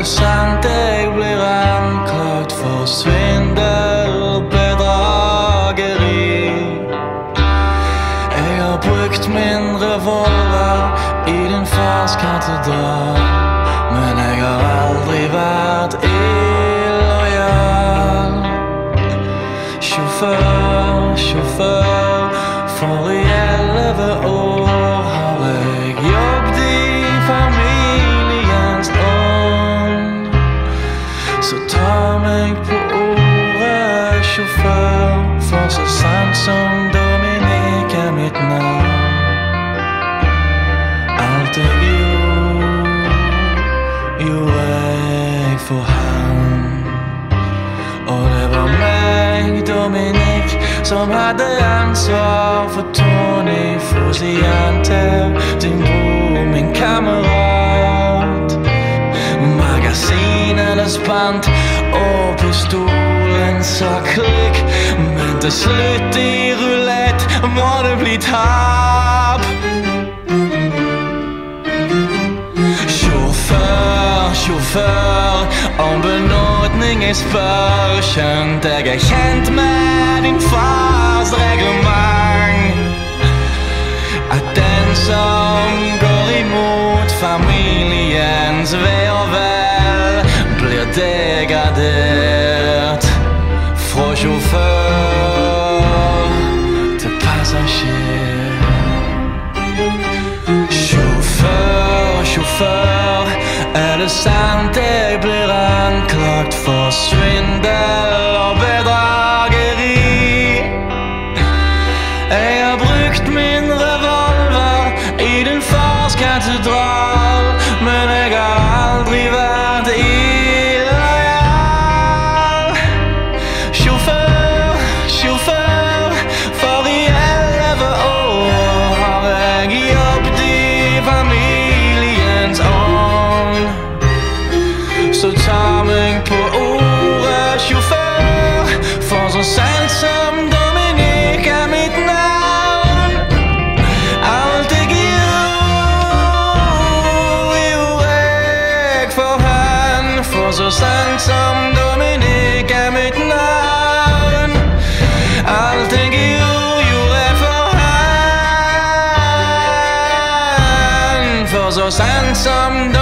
det sant jeg blir anklagt for svindel og bedrageri? Jeg har brukt min revolver i din fars katedral, men jeg har aldri vært illojal. Sjåfør, sjåfør, for så sant som Dominik er mitt navn. Alt jeg gjorde, gjorde jeg for han. Og det var meg, Dominik, som hadde ansvar for Tony Fosiante, din bror, min kamerat. Magasinene spant, og pistolen sa klikk. de die roulette, model blieft hap. Chauffeur, chauffeur, onbenodning is verschen. De agent met een vastreglement. Attentie, gorimot, familiens, wel wel. Er det sant jeg blir anklagt for svindel På For så sandt som Dominik er mit navn. Er I will dig i uræk For han, for så sandt som Dominik er mit navn. Alting er i uræk for han. For så sandt som Dominik